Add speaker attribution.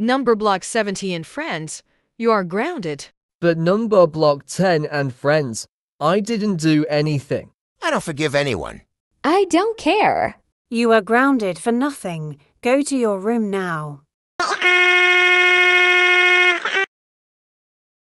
Speaker 1: Numberblock 70 and friends, you are grounded.
Speaker 2: But Numberblock 10 and friends, I didn't do anything.
Speaker 3: I don't forgive anyone.
Speaker 4: I don't care.
Speaker 5: You are grounded for nothing. Go to your room now. Oh, ah.